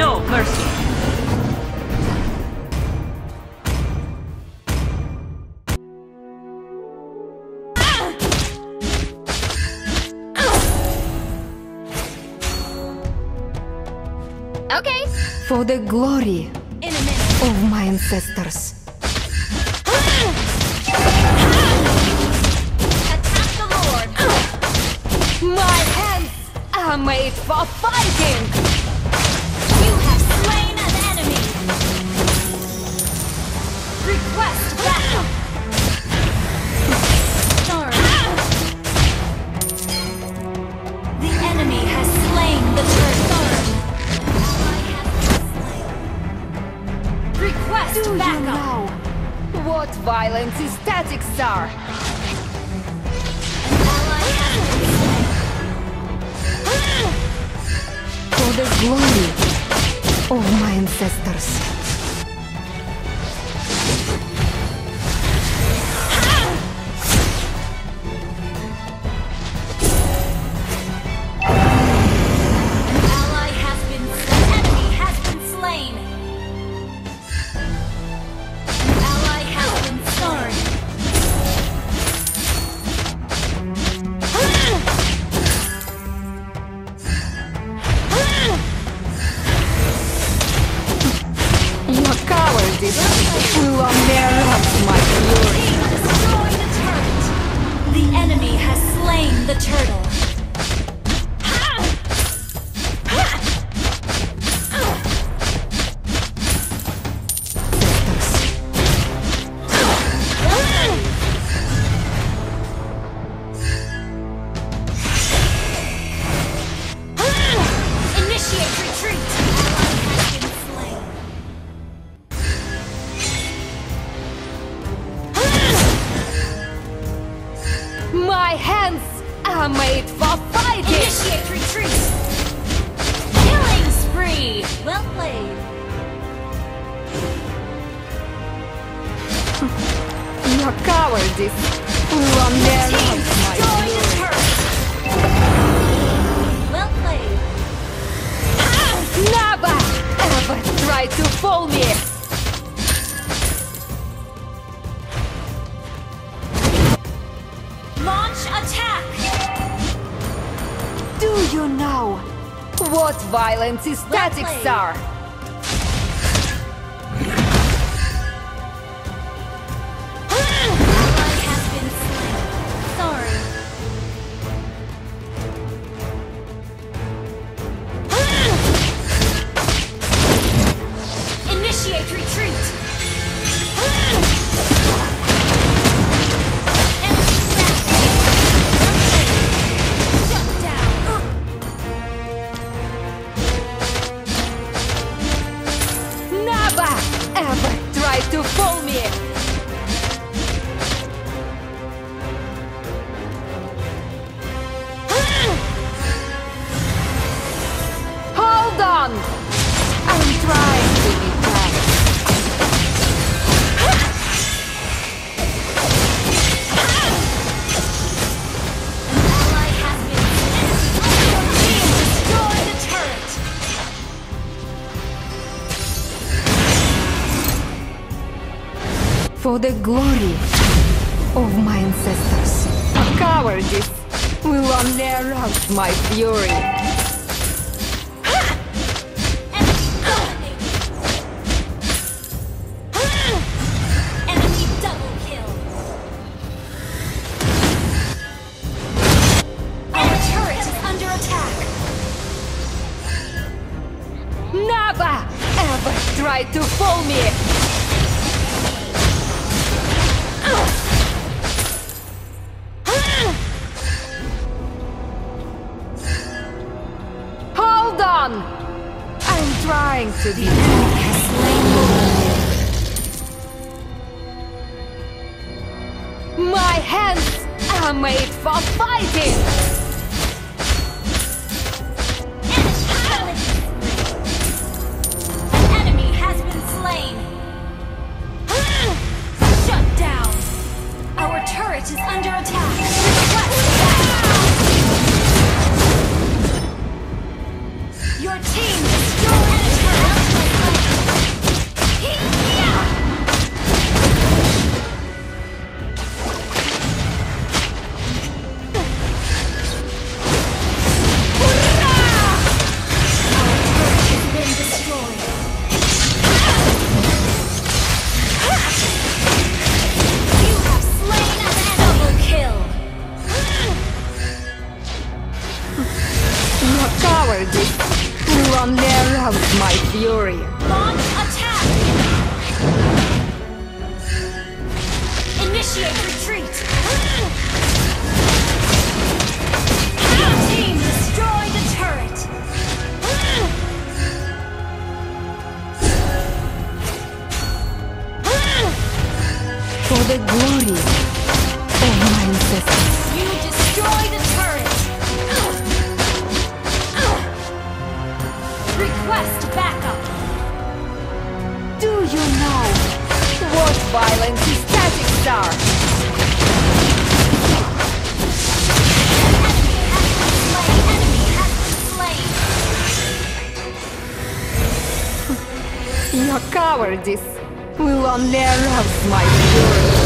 No mercy. Okay. For the glory of my ancestors. My hands are made for fighting! request do backup! What violence is tactics are? For the glory of my ancestors. made for fighting! Initiate retreat! Killing spree! Well played! Your cowardice will on Never ever try to fool me! you now? What violence is that, for the glory of my ancestors. Cowardice will only arouse my fury. you know? What violence is static star? Your cowardice will only arouse my fury.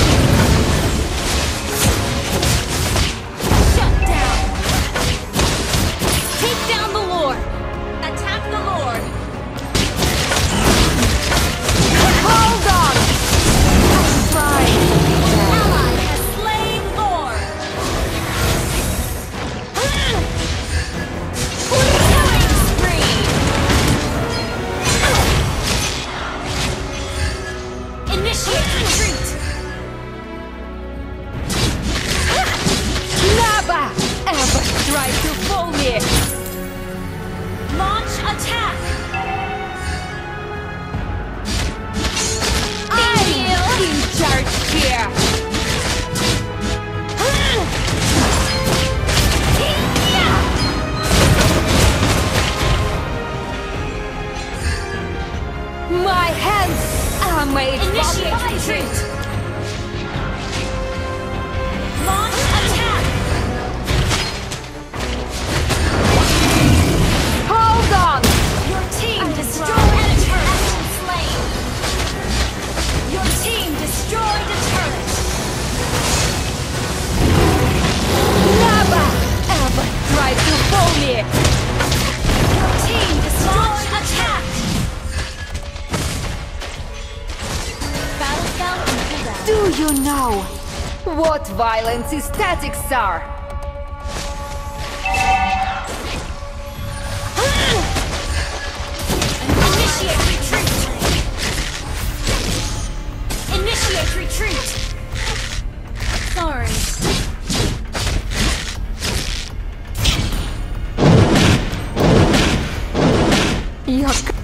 Do you know what violence is statics are? Initiate retreat! Initiate retreat! Sorry. Yuck.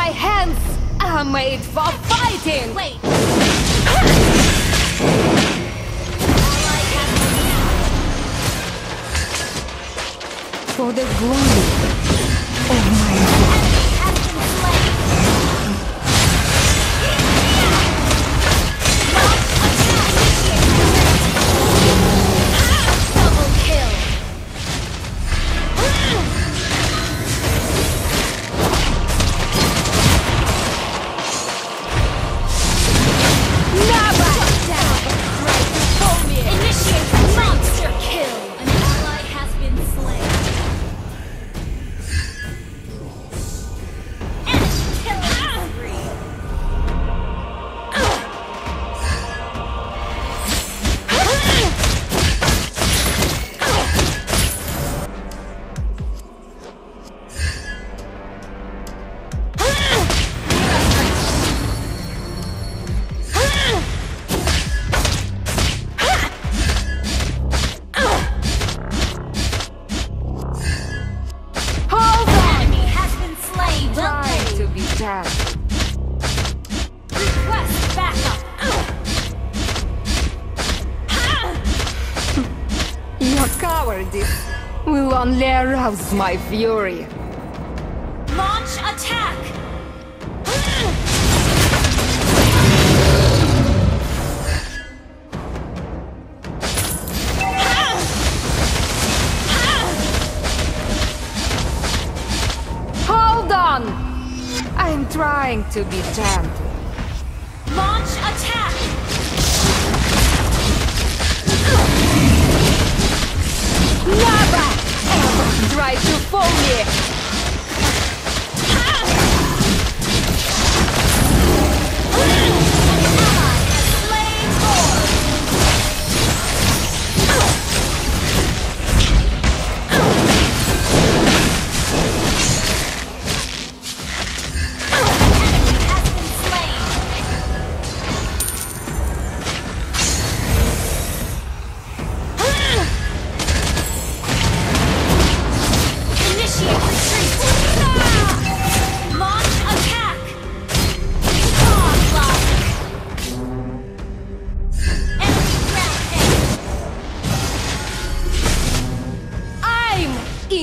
My hands are made for fighting! Wait! for the good. Cowardice will only arouse my fury. Launch attack! Hold on! I'm trying to be gentle.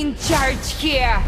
In charge here!